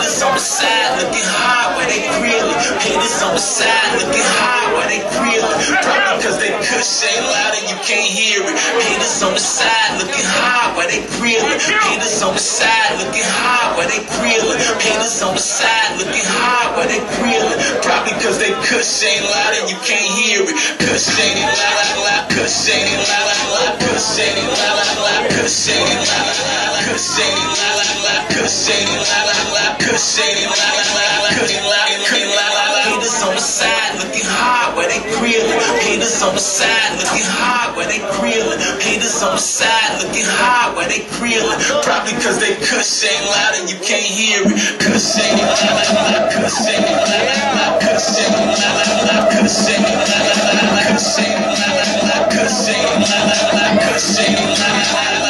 Haters on the side looking high while they grilling. Haters on the side looking hard while they grilling. Probably cause they cuss ain't loud and you can't hear it. Haters on the side looking hard while they grilling. Haters on the side looking hard while they grilling. Haters on the side looking hard while they grilling. Probably cause they cuss ain't loud and you can't hear it. Cuss ain't loud, loud, loud. Cuss ain't loud, loud, loud. Cuss ain't loud, loud, loud. Cuss ain't loud, loud, loud. Cuss ain't loud, loud, loud. Cuss ain't loud, loud, loud. Ain't loud. Cuss ain't loud. Haters on the side looking hard while they grilling. Haters on the side looking hard while they grilling. Haters on the side looking hard while they grilling. Probably cause they cuss ain't loud and you can't hear it. Cuss ain't loud. Cuss ain't loud. Cuss ain't loud. Cuss ain't loud. Cuss ain't loud. Cuss ain't loud. Cuss ain't loud,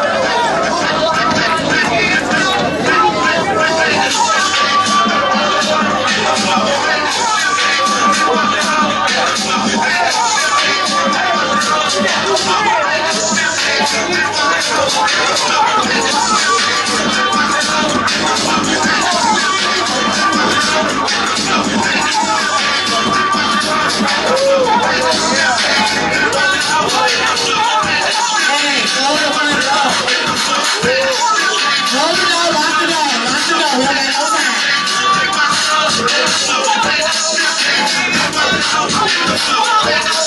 Oh,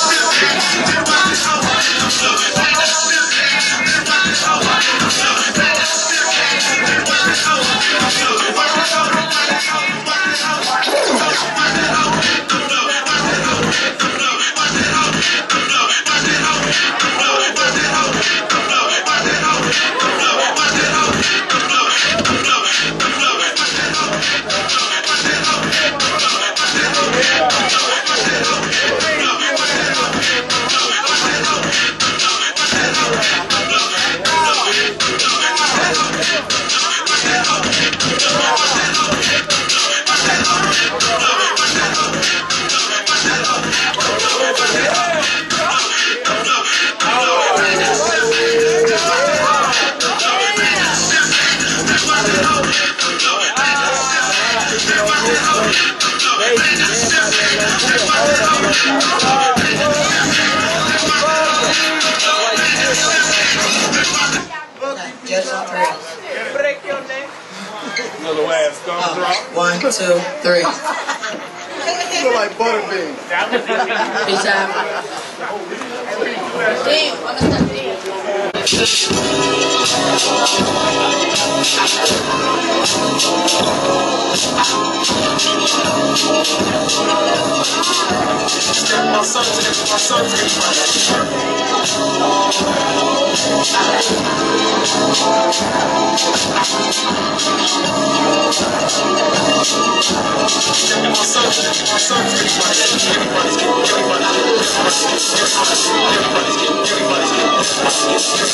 two, three. So like butterbean. Peace out. I'm gonna my son, everybody's getting, everybody's getting, everybody's getting, everybody's getting, everybody's getting, everybody's getting, everybody's getting, everybody's getting, everybody's getting,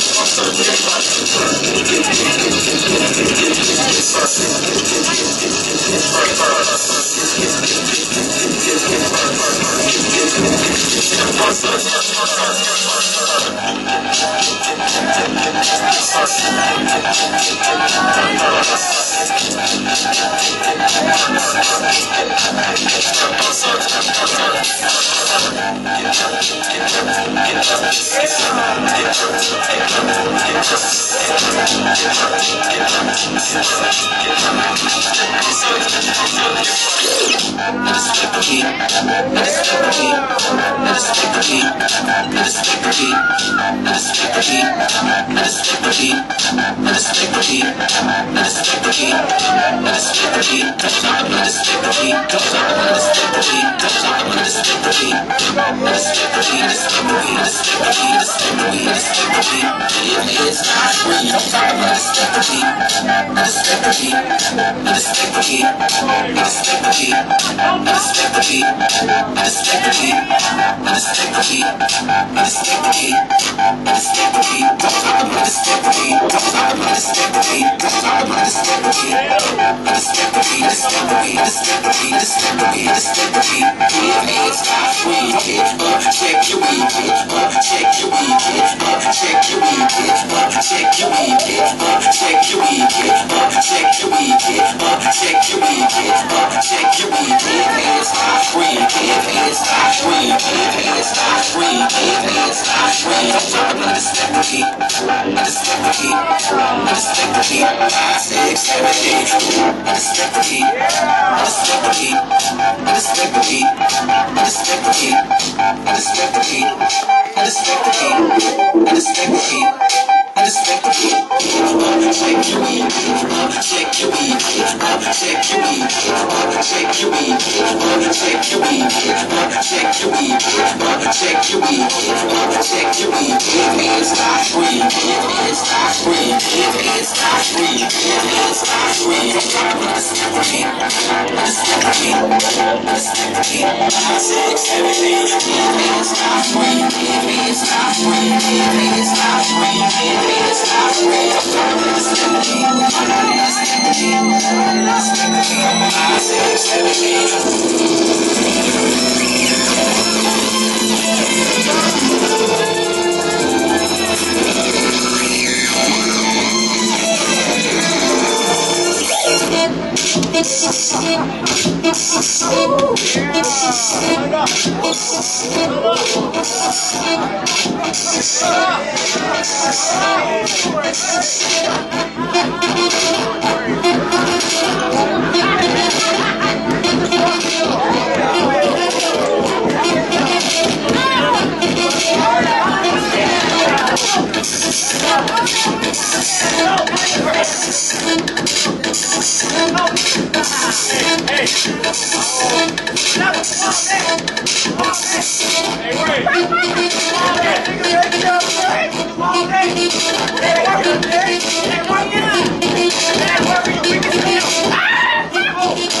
Get It's not let us take the I Let us take the key. Let us take the key. Let us take the key sticky, and the sticky, and the sticky, and the sticky, and the sticky, and the sticky, and the sticky, and the sticky, and the sticky, and the sticky, and the sticky, and the sticky, and the sticky. We ain't stop, we bitch, but check your weed, bitch, but check your weed, bitch, but check your weed, bitch, but check your weed, bitch, but check your weed, bitch, but check your weed, bitch, but check your weed, bitch, but check your weed, bitch, but check your weed, bitch top free, give me this top free, give me this top free, give me this top free. Let us take the key, let us take the key, let us take the key, five, six, seven, eight. Let us take the key, let us take the key, let us take the key, let us take the key, let us take the key, let us take the key, let us take the key. Check your weed. Check not free. Check your weed. Check your weed. Check your weed. Check your weed. Check your weed. Check your weed. Check your weed. Give me a stock weed. Give me a stock weed. Give me a stock weed. Give me a stock weed. Six, seven, eight. Give me a stock weed. Yeah. Hey, work it out! Hey, work it out! We can see you! Ah! Oh!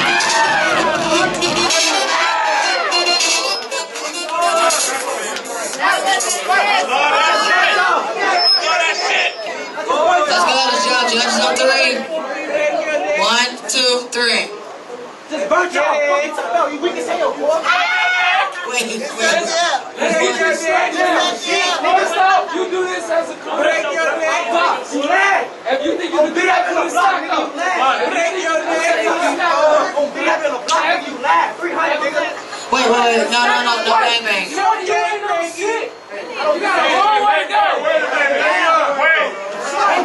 Yeah, job. No, we can say it. Please, please. Break your neck. Nigga, stop. You do this as a coach. Break your neck. Block. Black. If you think you can do that, put a sock up. Break your neck. Wait, wait, wait. No, no, no. No gangbang. No gangbang. You got a long way to go.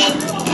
Whoa.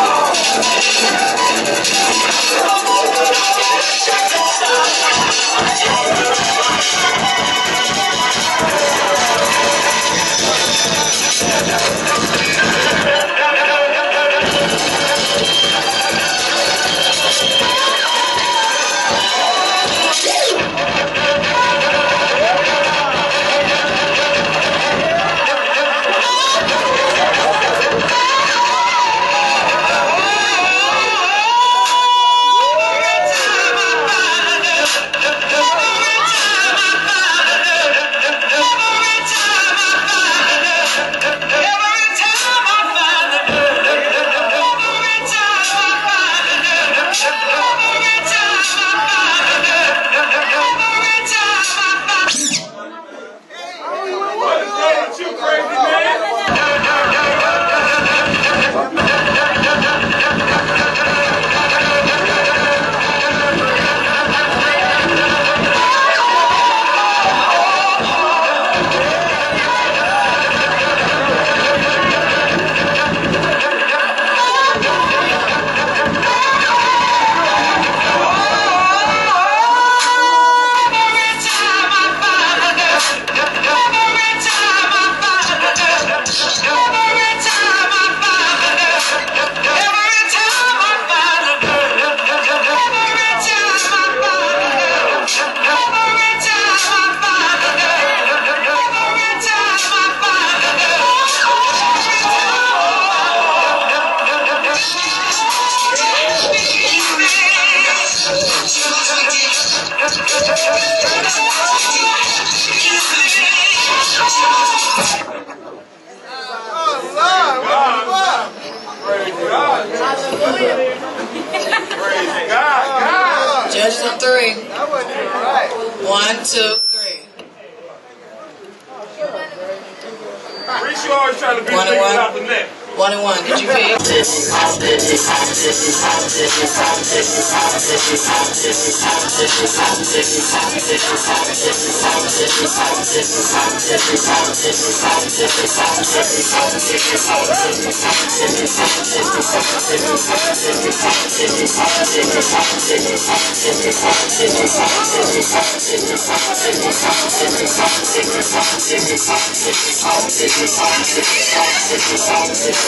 Oh, what One, two, three. Reese, you always trying to beat One one. One and one. Did you pick?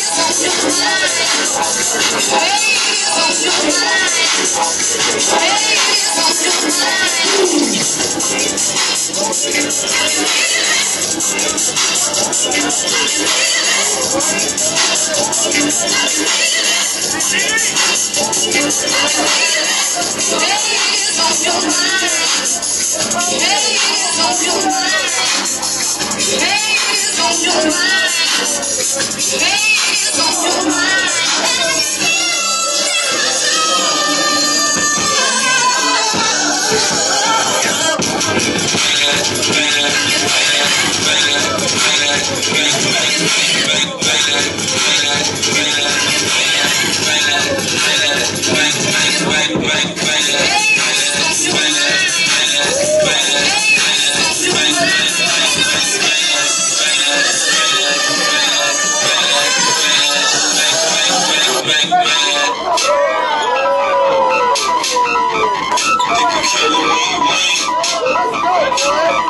Hey! Yeah.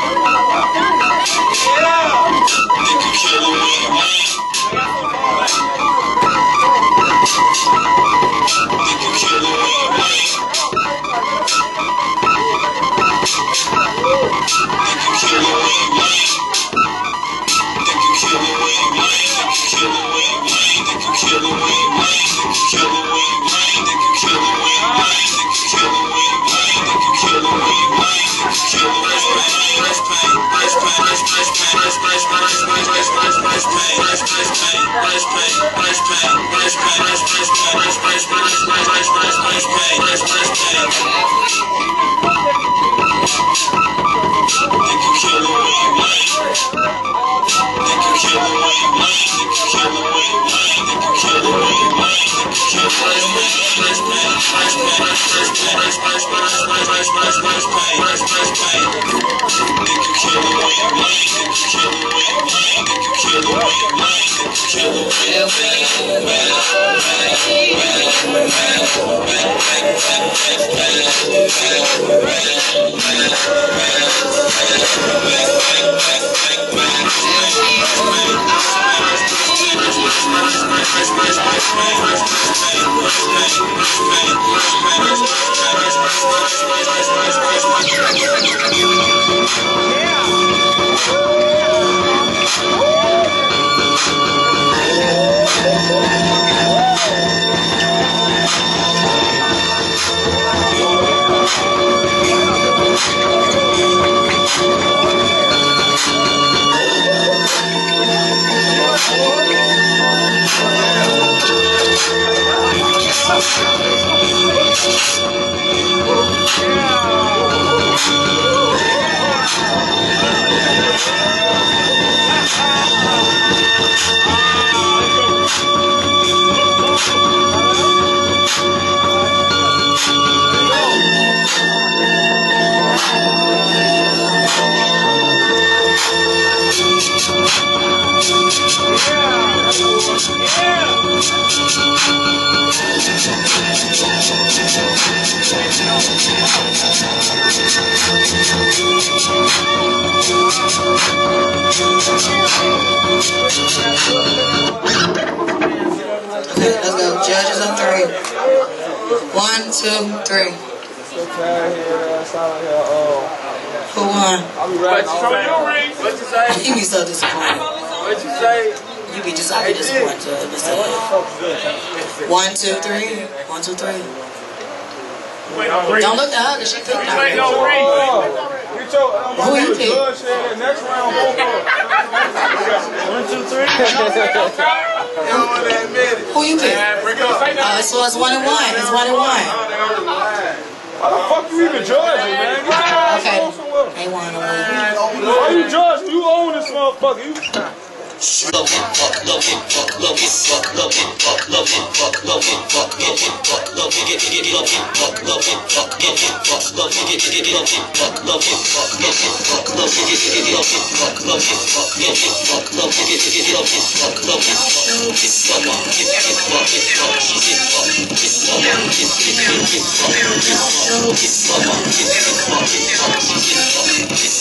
flashbang, flashbang, flashbang, flashbang, flashbang, flashbang, flashbang, flashbang, flashbang, flashbang, flashbang, time. I'll be right. What you say? You be so disappointed. What you say? You be just, I be disappointed. One, two, three. One, two, three. Don't look at her because she picked out. Who you pick? One, two, three. Who you pick? Uh, so it's one and one. It's one and one. Why the fuck you even judging, man? You can't okay. Why you judging? You own this motherfucker. You Kiss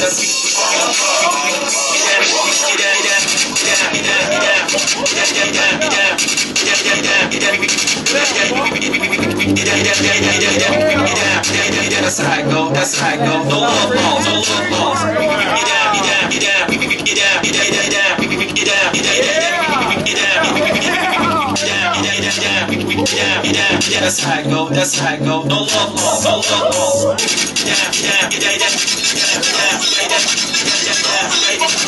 Das That's how it go, that's how it. No love balls, no love balls. Get down, get down, get down, get down, get down, get down, get down, get down. That's how it go, that's how it go. No love balls, no love balls. Get down, get down, get down, get down, get down, get down, get down, get down.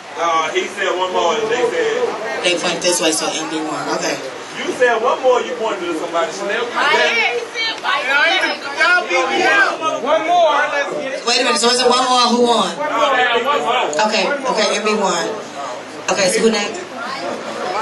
Uh, he said one more, and they said. They point this way, so MD one. Okay. You said one more, you pointed to somebody. Chanel, come back. Y'all beat me out. One more. Wait a minute. So is it one more? Who won? One more. Okay. Okay. It be one. Okay. So who next?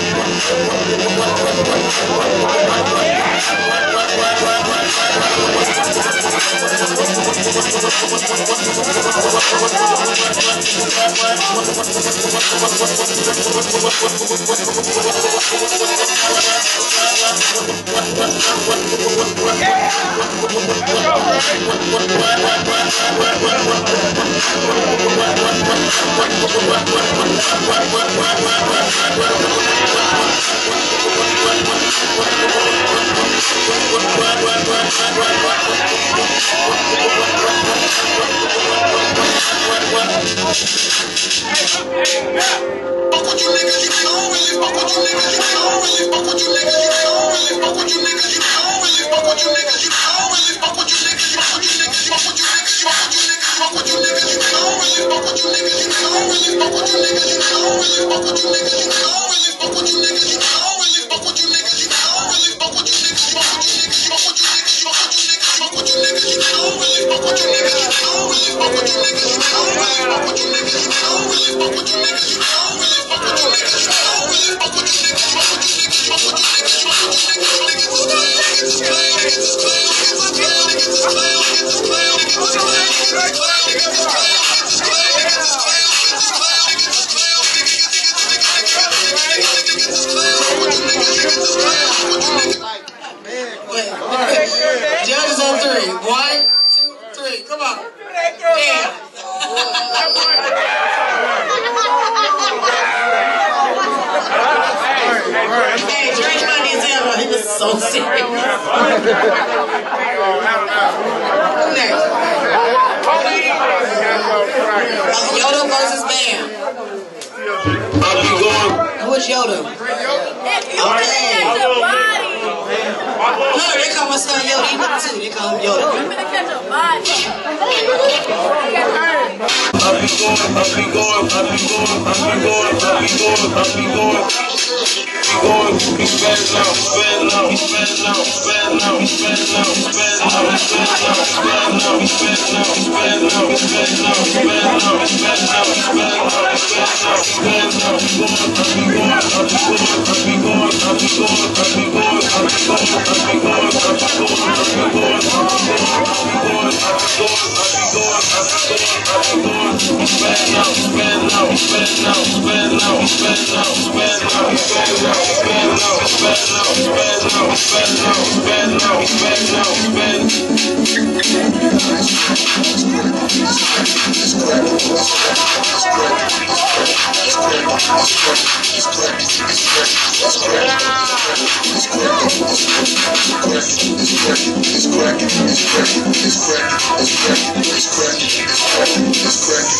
Yeah! Fuck with you niggas, you can't really fuck with you niggas, you can't really fuck with you niggas, you can't going, I be going, I be going, I be going, I be going. Be going, we fed now, fed now, we fed now, fed now, we fed now, we now, we fed now, now, we now, we fed now, we now, we fed now, we now, now, now, I be going, I be going, I be going, I be going, I be going, I be going, I be going, I be going, I be going, I be going, I be going. It's cracking, it's cracking, it's cracking, it's cracking, it's cracking, it's cracking.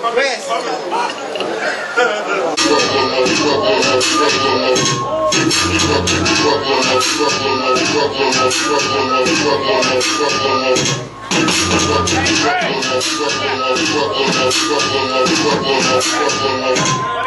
Rest. Hey!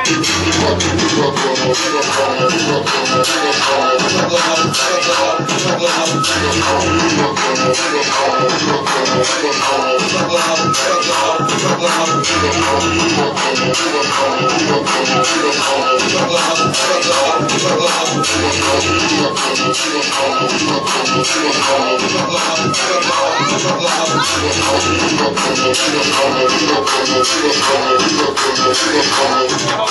Come on.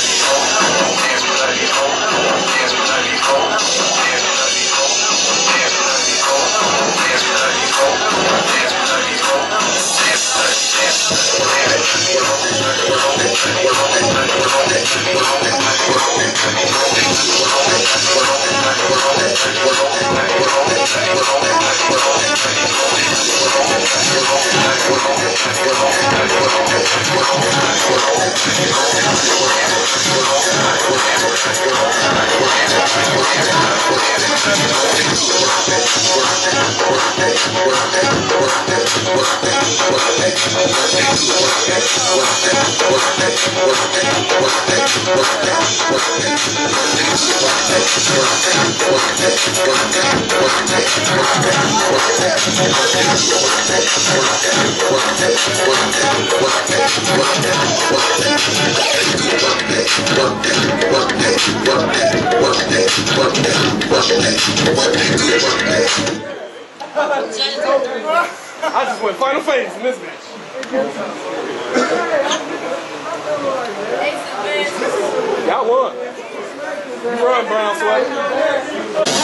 We're all won? Tres. I just went final phase in this match. Y'all won. You run, Brown Sweat.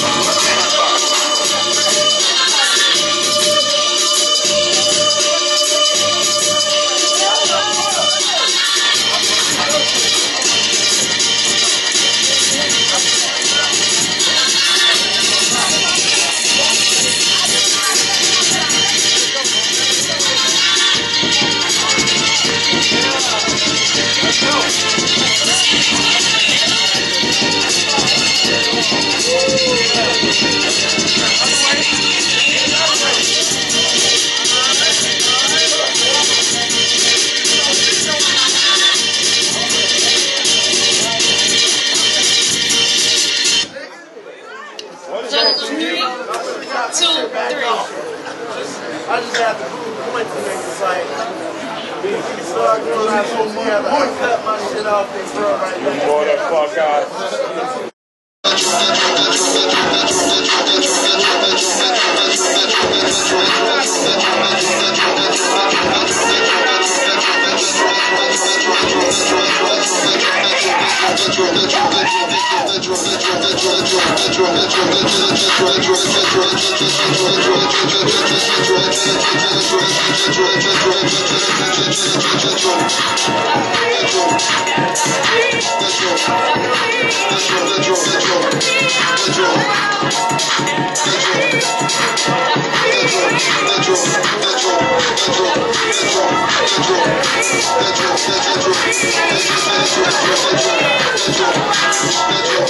So, cut my shit off this girl right there. Boy, the fuck out. Let's go.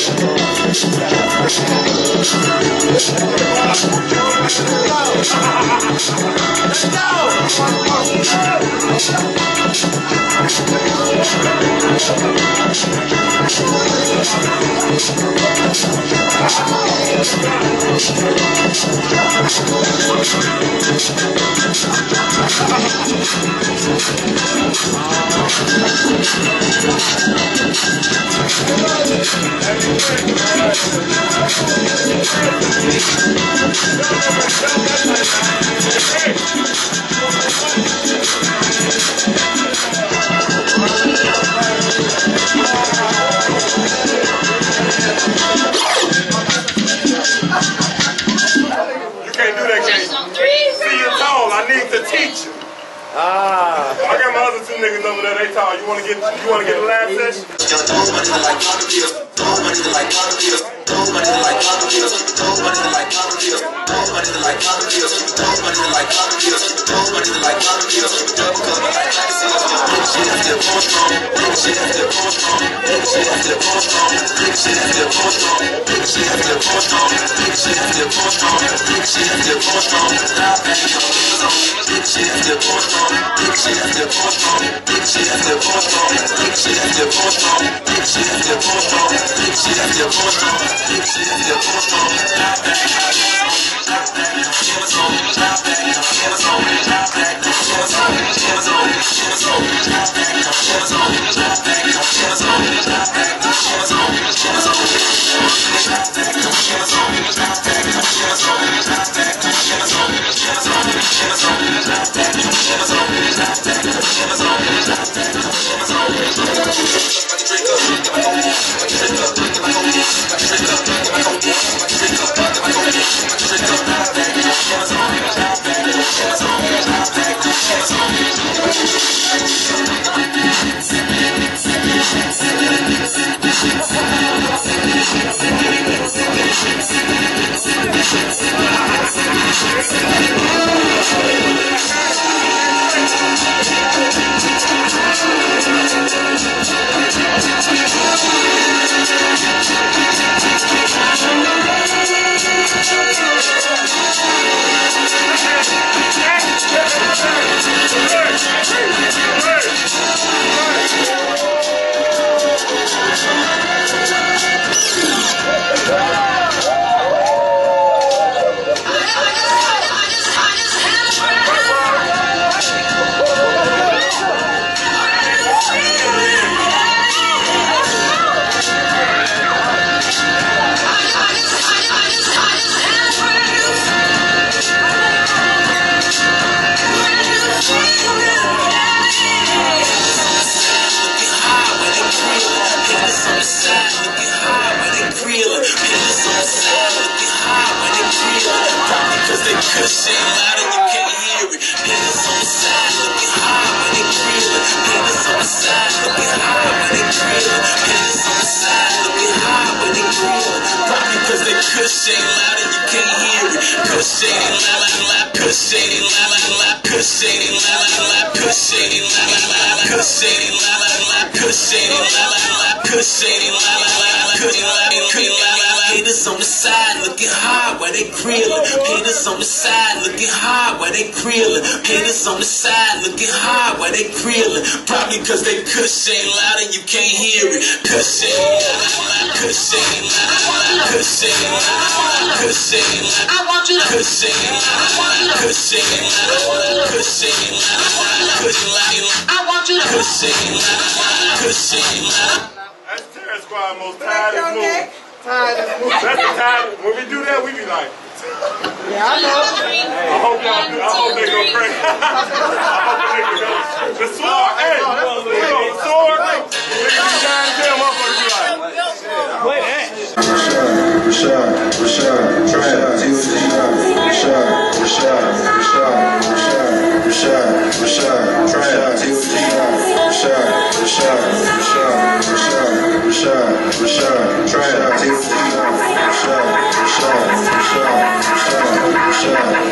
Let's go! You Ah. I got my other two niggas over there. They tall. You wanna get? You wanna get a last session? Drink up, loud. Haters on the side looking high while they grilling. Haters on the side looking high while they grilling. Haters on the side looking high while they grilling. Probably cause they cush ain't loud and you can't hear it. Cush ain't loud, cush ain't loud, cush ain't loud, cush ain't loud. I want you to cush ain't loud, cush ain't loud, cush ain't loud, cush ain't loud. I want you to cush ain't loud, cush ain't loud. That's Terror Squad most tiredest move. Tiredest move. That's the time. When we do that, we be like, Yeah, I know. I hope y'all, I hope they go crazy. I hope they go. The sword, hey, look, the sword. Niggas be trying to tell motherfuckers be like, play that. Rashad, Rashad, Rashad, Rashad, Rashad, Rashad, Rashad, Rashad, Rashad, Rashad, Rashad, Rashad, Rashad, Rashad, Rashad, Rashad, Rashad, Rashad, Rashad, Rashad, Rashad, Rashad,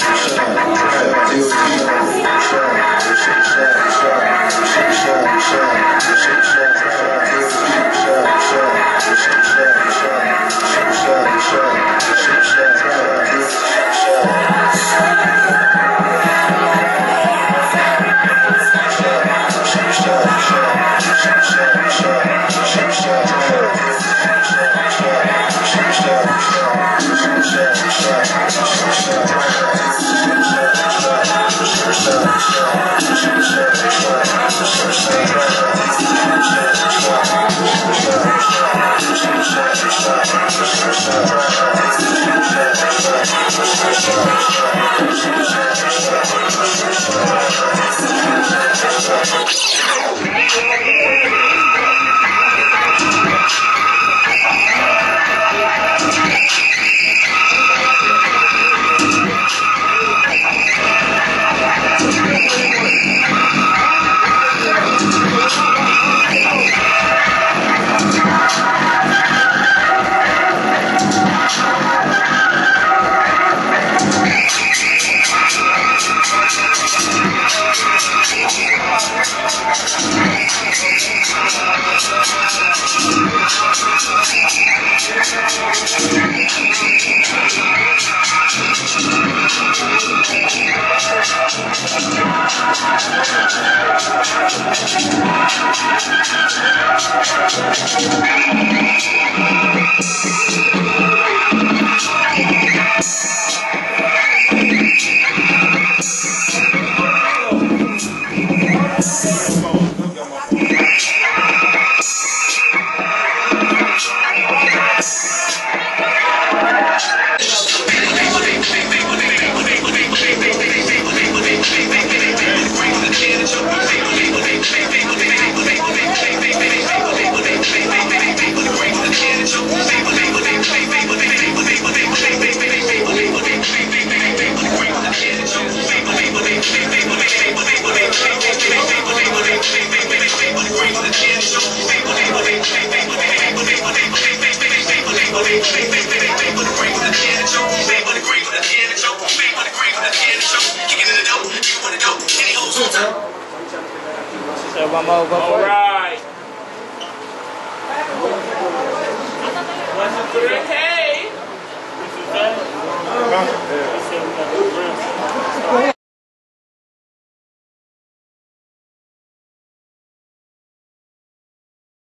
Rashad, One more, go Thank you.